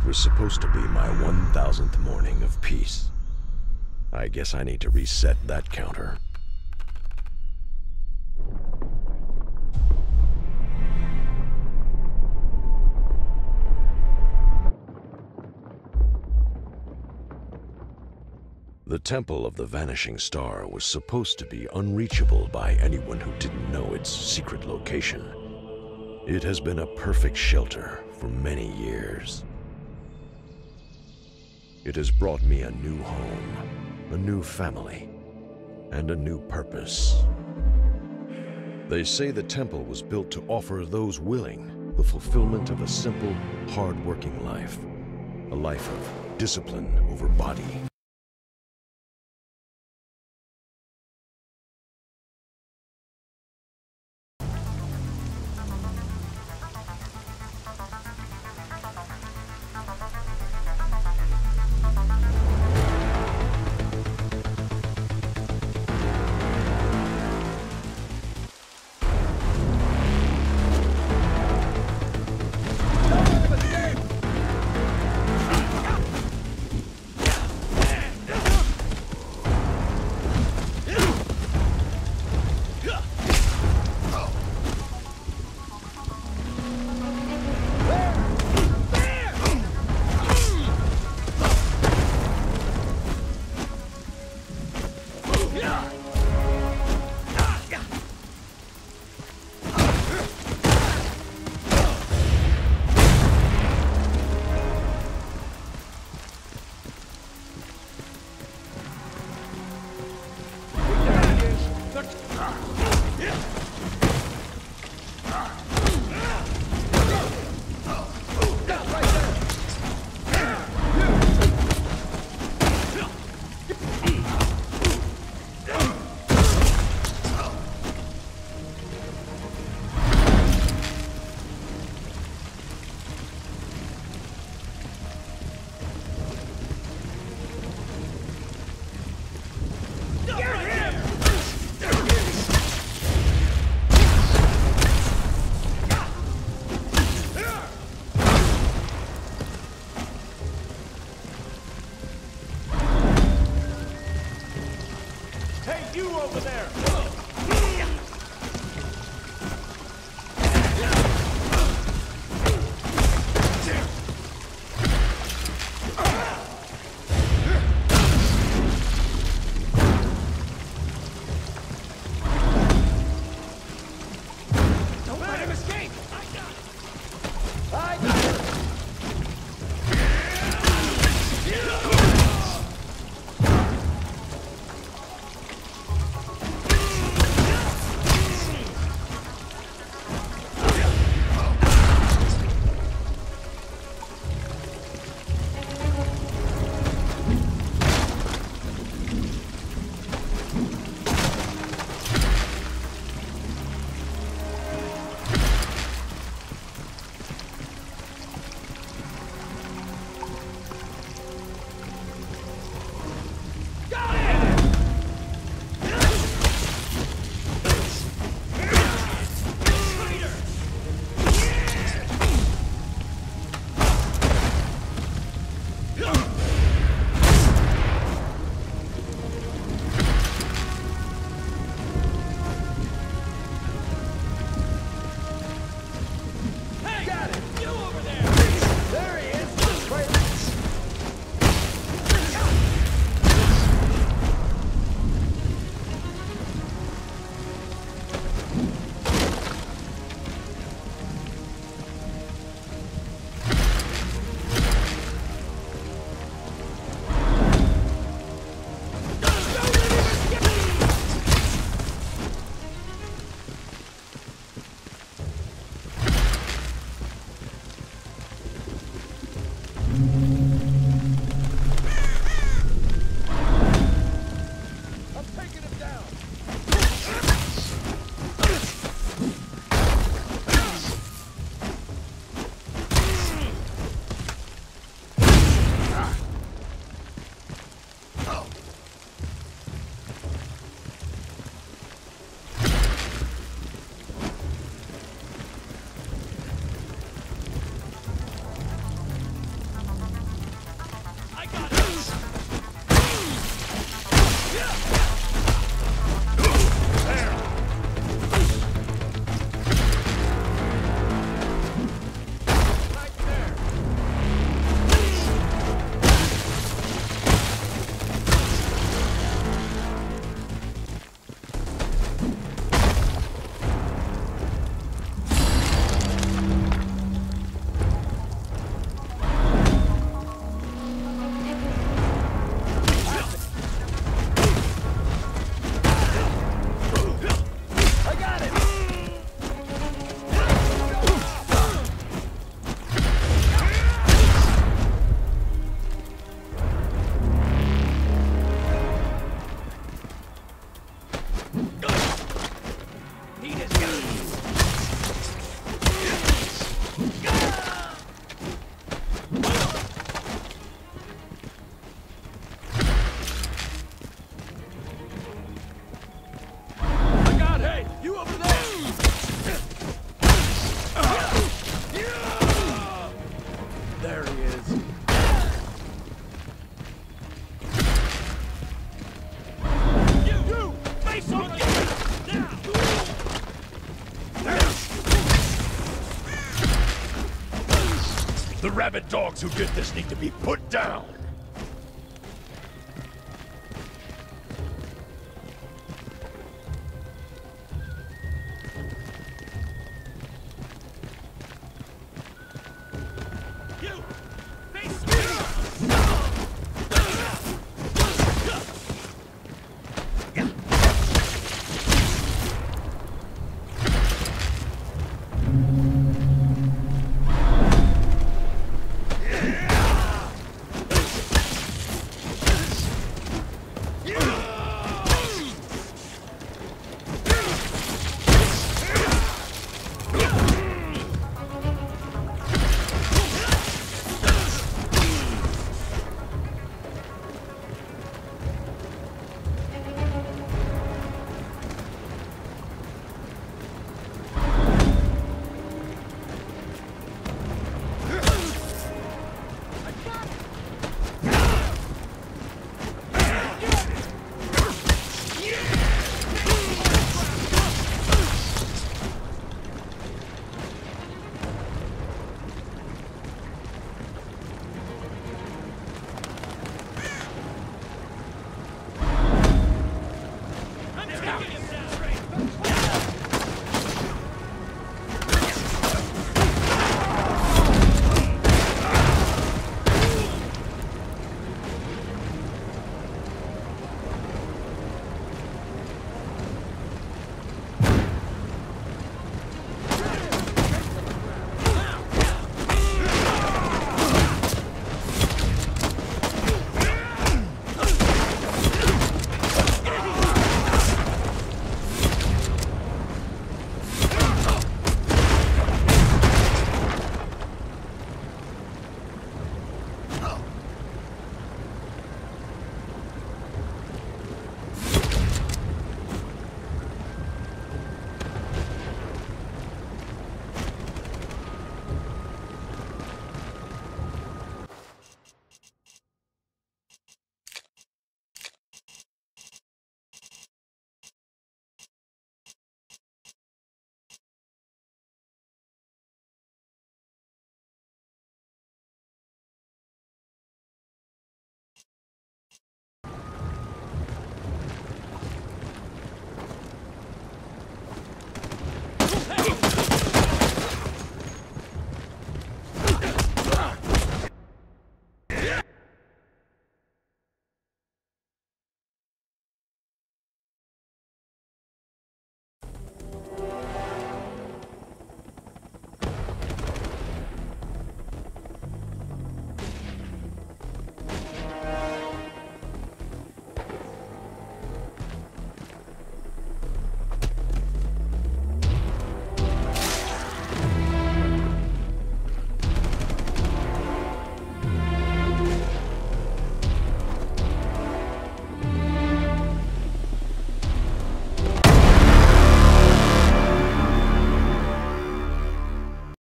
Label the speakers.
Speaker 1: It was supposed to be my 1000th morning of peace. I guess I need to reset that counter. The Temple of the Vanishing Star was supposed to be unreachable by anyone who didn't know its secret location. It has been a perfect shelter for many years. It has brought me a new home, a new family, and a new purpose. They say the temple was built to offer those willing the fulfillment of a simple, hard-working life. A life of discipline over body Yeah. you over there! Rabid dogs who did this need to be put down!